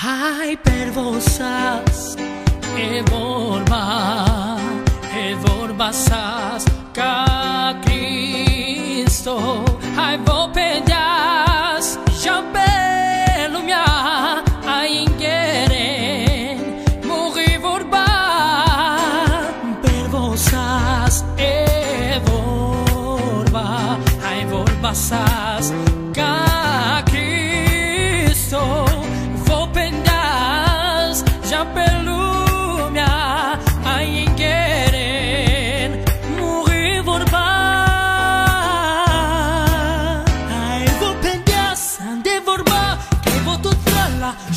Hai per vosas e vorba e vorbasas ca Cristo hai vo pedias jambe lumia ai ingeren muri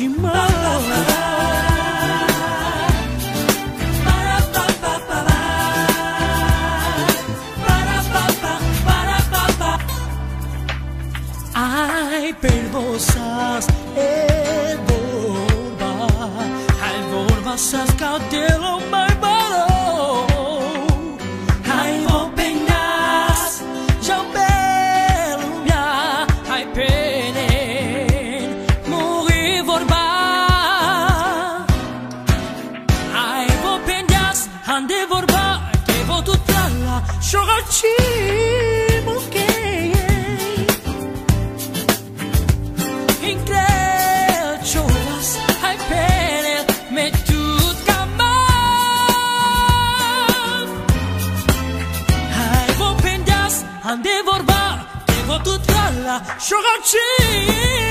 Timão. Hay perbosas e borba, hay borbasas cautelo mais. grande vorba Devo tutta la sciogacci mucche Increccio las hai pene me tut camal Hai vo pendas ande vorba Devo tutta la sciogacci